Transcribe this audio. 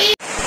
see.